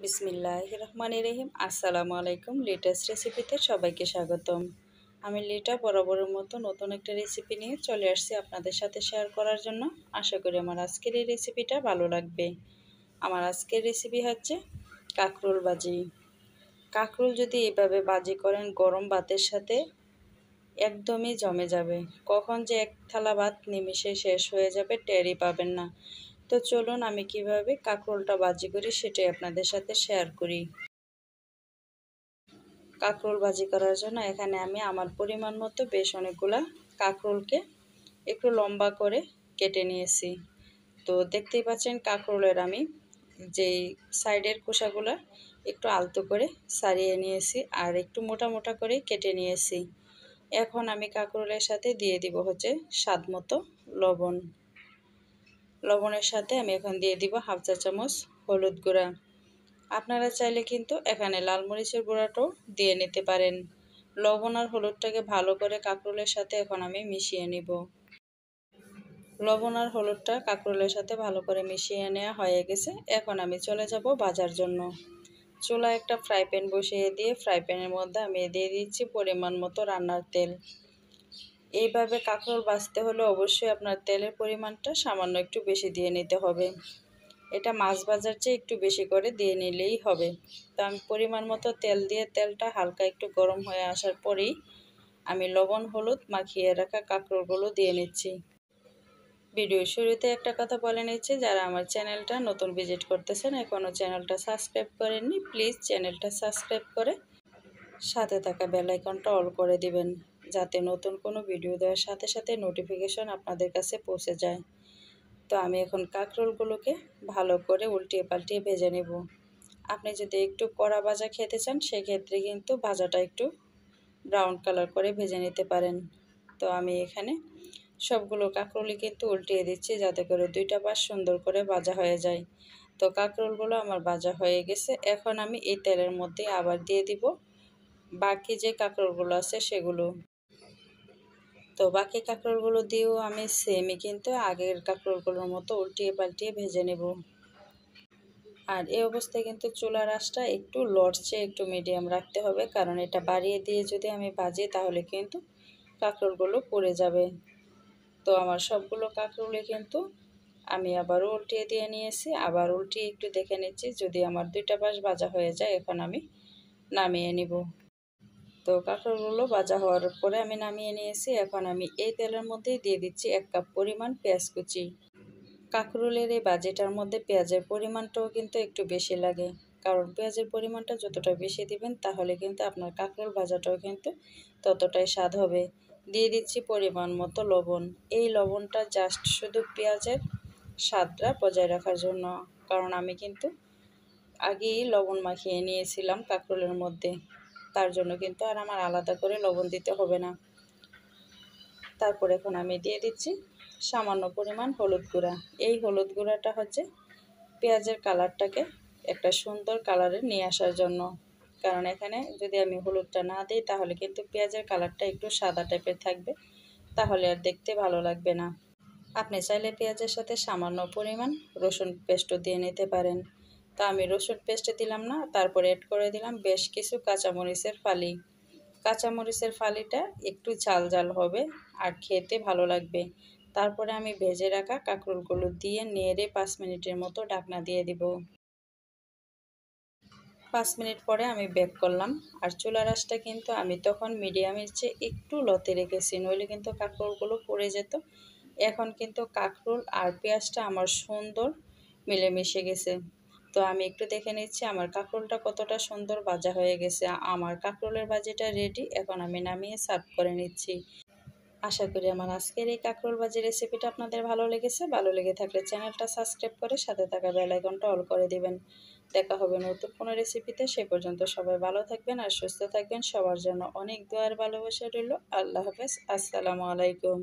বিসমিল্লাহ রহমান রহিম। আসসালামু আলাইকুম, লেটেস্ট রেসিপিতে সবাইকে স্বাগতম। আমি লিটা বরাবরের মতো নতুন একটা রেসিপি নিয়ে চলে আসছি আপনাদের সাথে শেয়ার করার জন্য। আশা করি আমার আজকের এই রেসিপিটা ভালো লাগবে। আমার আজকের রেসিপি হচ্ছে কাঁকরোল বাজি কাঁকরোল যদি এভাবে বাজি করেন, গরম ভাতের সাথে একদমই জমে যাবে। কখন যে এক থালা ভাত নিমিশে শেষ হয়ে যাবে, টেরই পাবেন না। তো চলুন আমি কীভাবে কাঁকরোলটা বাজি করি সেটাই আপনাদের সাথে শেয়ার করি। কাঁকরোল বাজি করার জন্য এখানে আমি আমার পরিমাণ মতো বেশ অনেকগুলা কাঁকরোলকে একটু লম্বা করে কেটে নিয়েছি। তো দেখতেই পাচ্ছেন কাঁকরোলের আমি যেই সাইডের খোসাগুলো একটু আলতো করে সারিয়ে নিয়েছি আর একটু মোটা মোটা করে কেটে নিয়েছি। এখন আমি কাঁকরোলের সাথে দিয়ে দিব হচ্ছে স্বাদ মতো লবণ। লবণের সাথে আমি এখন দিয়ে দিব হাফ চা চামচ হলুদ গুঁড়া। আপনারা চাইলে কিন্তু এখানে লাল মরিচের গুঁড়াটাও দিয়ে নিতে পারেন। লবণ আর হলুদটাকে ভালো করে কাঁকরোলের সাথে এখন আমি মিশিয়ে নিব। লবণ আর হলুদটা কাঁকরোলের সাথে ভালো করে মিশিয়ে নেওয়া হয়ে গেছে। এখন আমি চলে যাব বাজার জন্য। চুলা একটা ফ্রাই প্যান বসিয়ে দিয়ে ফ্রাই প্যানের মধ্যে আমি দিয়ে দিচ্ছি পরিমাণ মতো রান্নার তেল। এইভাবে কাঁকরোল বাছতে হলে অবশ্যই আপনার তেলের পরিমাণটা সামান্য একটু বেশি দিয়ে নিতে হবে। এটা মাছ ভাজার চেয়ে একটু বেশি করে দিয়ে নিলেই হবে। তো আমি পরিমাণ মতো তেল দিয়ে তেলটা হালকা একটু গরম হয়ে আসার পরেই আমি লবণ, হলুদ মাখিয়ে রাখা কাঁকরোলগুলো দিয়ে নিচ্ছি। ভিডিও শুরুতে একটা কথা বলে নিচ্ছি, যারা আমার চ্যানেলটা নতুন ভিজিট করতেছেন এখনও চ্যানেলটা সাবস্ক্রাইব করেননি, প্লিজ চ্যানেলটা সাবস্ক্রাইব করে সাথে থাকা বেলাইকনটা অল করে দিবেন। যাতে নতুন কোনো ভিডিও দেওয়ার সাথে সাথে নোটিফিকেশন আপনাদের কাছে পৌঁছে যায়। তো আমি এখন কাঁকরোলগুলোকে ভালো করে উল্টিয়ে পাল্টিয়ে ভেজে নেব। আপনি যদি একটু কড়া ভাজা খেতে চান, সেক্ষেত্রে কিন্তু ভাজাটা একটু ব্রাউন কালার করে ভেজে নিতে পারেন। তো আমি এখানে সবগুলো কাঁকরোলই কিন্তু উল্টিয়ে দিচ্ছি, যাতে করে দুইটা পাশ সুন্দর করে ভাজা হয়ে যায়। তো কাঁকরোলগুলো আমার ভাজা হয়ে গেছে। এখন আমি এই তেলের মধ্যে আবার দিয়ে দিব বাকি যে কাঁকরোলগুলো আছে সেগুলো। তো বাকি কাঁকরোলগুলো দিয়েও আমি সেমই কিন্তু আগের কাঁকরোলগুলোর মতো উল্টিয়ে পাল্টিয়ে ভেজে নেব। আর এই অবস্থায় কিন্তু চুলা আঁচটা একটু লড়ছে, একটু মিডিয়াম রাখতে হবে, কারণ এটা বাড়িয়ে দিয়ে যদি আমি ভাজি তাহলে কিন্তু কাঁকরোলগুলো পড়ে যাবে। তো আমার সবগুলো কাঁকরোলে কিন্তু আমি আবার উল্টিয়ে দিয়ে নিয়েছি, আবার উল্টিয়ে একটু দেখে নিচ্ছি, যদি আমার দুইটা পাশ ভাজা হয়ে যায়, এখন আমি নামিয়ে নিব। তো কাঁকড়গুলো ভাজা হওয়ার পরে আমি নামিয়ে নিয়েছি। এখন আমি এই তেলের মধ্যেই দিয়ে দিচ্ছি এক কাপ পরিমাণ পেঁয়াজ কুচি। কাঁকরুলের এই বাজেটার মধ্যে পেঁয়াজের পরিমাণটাও কিন্তু একটু বেশি লাগে। কারণ পেঁয়াজের পরিমাণটা যতটা বেশি দিবেন, তাহলে কিন্তু আপনার কাঁকরোল ভাজাটাও কিন্তু ততটাই স্বাদ হবে। দিয়ে দিচ্ছি পরিমাণ মতো লবণ। এই লবণটা জাস্ট শুধু পেঁয়াজের স্বাদটা বজায় রাখার জন্য। কারণ আমি কিন্তু আগেই লবণ মাখিয়ে নিয়েছিলাম কাঁকরোলের মধ্যে। তার জন্য কিন্তু আর আমার আলাদা করে লবণ দিতে হবে না। তারপর এখন আমি দিয়ে দিচ্ছি সামান্য পরিমাণ হলুদ গুঁড়া। এই হলুদ গুঁড়াটা হচ্ছে পেঁয়াজের কালারটাকে একটা সুন্দর কালারে নিয়ে আসার জন্য। কারণ এখানে যদি আমি হলুদটা না দিই, তাহলে কিন্তু পেঁয়াজের কালারটা একটু সাদা টাইপের থাকবে। তাহলে আর দেখতে ভালো লাগবে না। আপনি চাইলে পেঁয়াজের সাথে সামান্য পরিমাণ রসুন পেস্টও দিয়ে নিতে পারেন। তা আমি রসুন পেস্টে দিলাম না, তারপরে অ্যাড করে দিলাম বেশ কিছু কাঁচামরিচের ফালি। কাঁচামরিচের ফালিটা একটু ঝাল ঝাল হবে আর খেতে ভালো লাগবে। তারপরে আমি ভেজে রাখা কাঁকরোলগুলো দিয়ে নেড়ে পাঁচ মিনিটের মতো ডাকনা দিয়ে দিব। পাঁচ মিনিট পরে আমি বেক করলাম, আর চুলা রাসটা কিন্তু আমি তখন মিডিয়ামের চেয়ে একটু লতে রেখেছি, নইলে কিন্তু কাঁকরোলগুলো পড়ে যেত। এখন কিন্তু কাঁকরোল আর পেঁয়াজটা আমার সুন্দর মিলেমিশে গেছে। তো আমি একটু দেখে নিচ্ছি, আমার কাঁকরোলটা কতটা সুন্দর ভাজা হয়ে গেছে। আমার কাঁকরোলের ভাজিটা রেডি এখন আমি নামিয়ে সার্ভ করে নিচ্ছি। আশা করি আমার আজকের এই কাঁকরোল ভাজি রেসিপিটা আপনাদের ভালো লেগেছে। ভালো লেগে থাকলে চ্যানেলটা সাবস্ক্রাইব করে সাথে থাকা বেলাইকনটা অল করে দিবেন। দেখা হবে নতুন কোনো রেসিপিতে সে পর্যন্ত সবাই ভালো থাকবেন আর সুস্থ থাকবেন। সবার জন্য অনেক দোয়ার ভালোবাসা রইল। আল্লাহ হাফেজ। আসসালামু আলাইকুম।